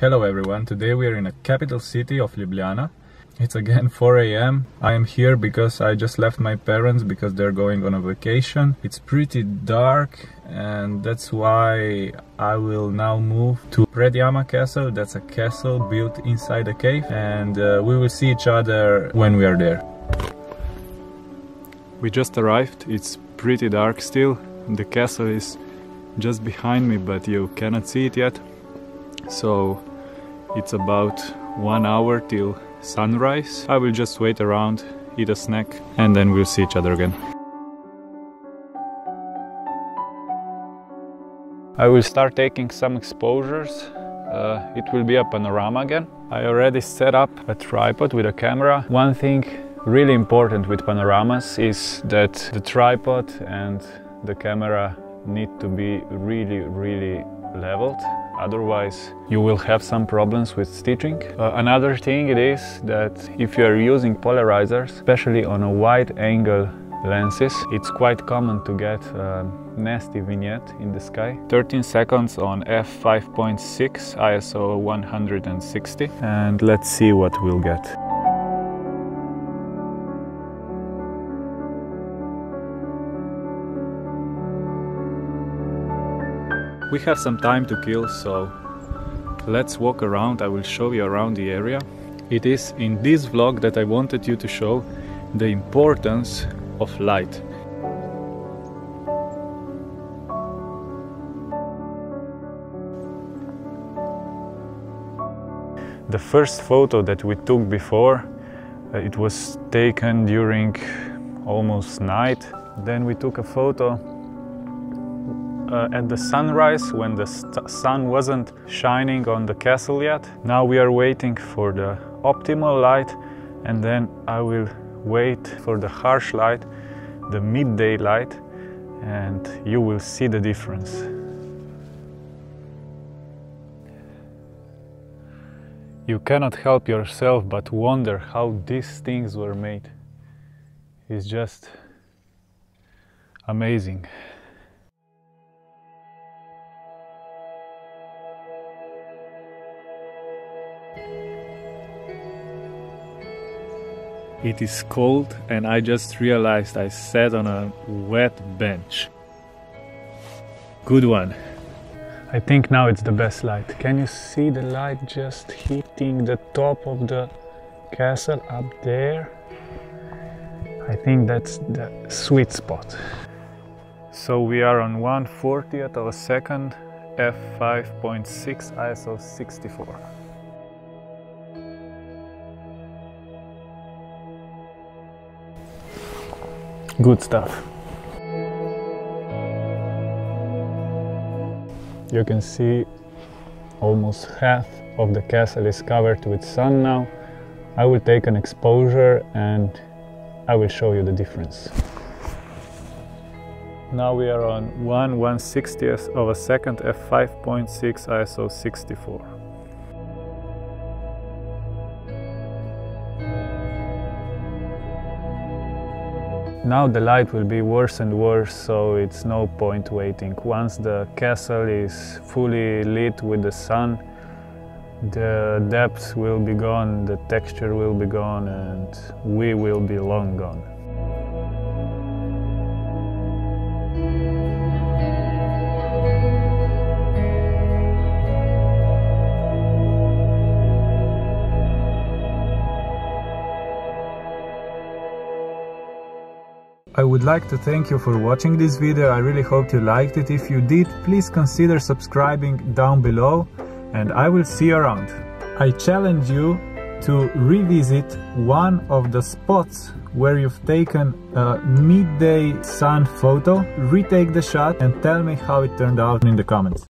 Hello everyone, today we are in a capital city of Ljubljana. It's again 4 a.m. I am here because I just left my parents because they're going on a vacation. It's pretty dark and that's why I will now move to Predjama castle. That's a castle built inside a cave and uh, we will see each other when we are there. We just arrived, it's pretty dark still. The castle is just behind me but you cannot see it yet. So it's about one hour till sunrise. I will just wait around, eat a snack, and then we'll see each other again. I will start taking some exposures. Uh, it will be a panorama again. I already set up a tripod with a camera. One thing really important with panoramas is that the tripod and the camera need to be really, really leveled otherwise you will have some problems with stitching. Uh, another thing it is that if you are using polarizers, especially on a wide angle lenses, it's quite common to get a nasty vignette in the sky. 13 seconds on f5.6 ISO 160 and let's see what we'll get. We have some time to kill, so let's walk around. I will show you around the area. It is in this vlog that I wanted you to show the importance of light. The first photo that we took before, uh, it was taken during almost night. Then we took a photo uh, at the sunrise when the sun wasn't shining on the castle yet. Now we are waiting for the optimal light and then I will wait for the harsh light, the midday light and you will see the difference. You cannot help yourself but wonder how these things were made. It's just amazing. It is cold and I just realized I sat on a wet bench. Good one. I think now it's the best light. Can you see the light just hitting the top of the castle up there? I think that's the sweet spot. So we are on 1 40th of a second f5.6 ISO 64. Good stuff. You can see almost half of the castle is covered with sun now. I will take an exposure and I will show you the difference. Now we are on 1 160th of a second f5.6 ISO 64. Now the light will be worse and worse, so it's no point waiting. Once the castle is fully lit with the sun, the depth will be gone, the texture will be gone, and we will be long gone. I would like to thank you for watching this video, I really hope you liked it. If you did, please consider subscribing down below and I will see you around. I challenge you to revisit one of the spots where you've taken a midday sun photo, retake the shot and tell me how it turned out in the comments.